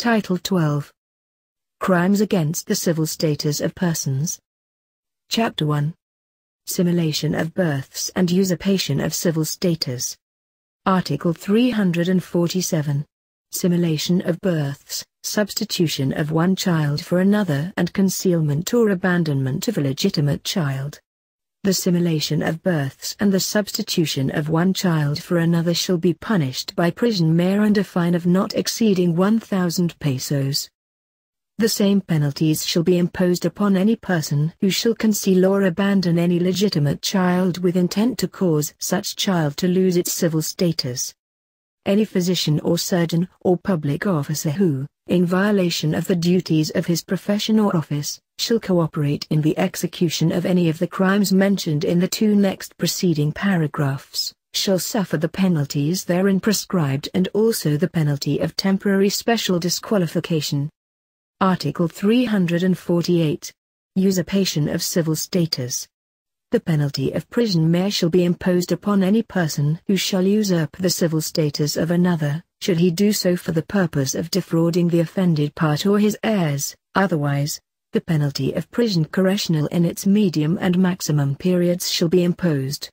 Title 12 Crimes against the civil status of persons. Chapter 1 Simulation of births and usurpation of civil status. Article 347 Simulation of births, substitution of one child for another and concealment or abandonment of a legitimate child. The simulation of births and the substitution of one child for another shall be punished by prision mayor and a fine of not exceeding 1,000 pesos. The same penalties shall be imposed upon any person who shall conceal or abandon any legitimate child with intent to cause such child to lose its civil status. Any physician or surgeon or public officer who, in violation of the duties of his profession or office, shall cooperate in the execution of any of the crimes mentioned in the two next preceding paragraphs, shall suffer the penalties therein prescribed and also the penalty of temporary special disqualification. Article 348. Usurpation of civil status. The penalty of prision mayor shall be imposed upon any person who shall usurp the civil status of another, should he do so for the purpose of defrauding the offended part or his heirs, otherwise, the penalty of prision correccional in its medium and maximum periods shall be imposed.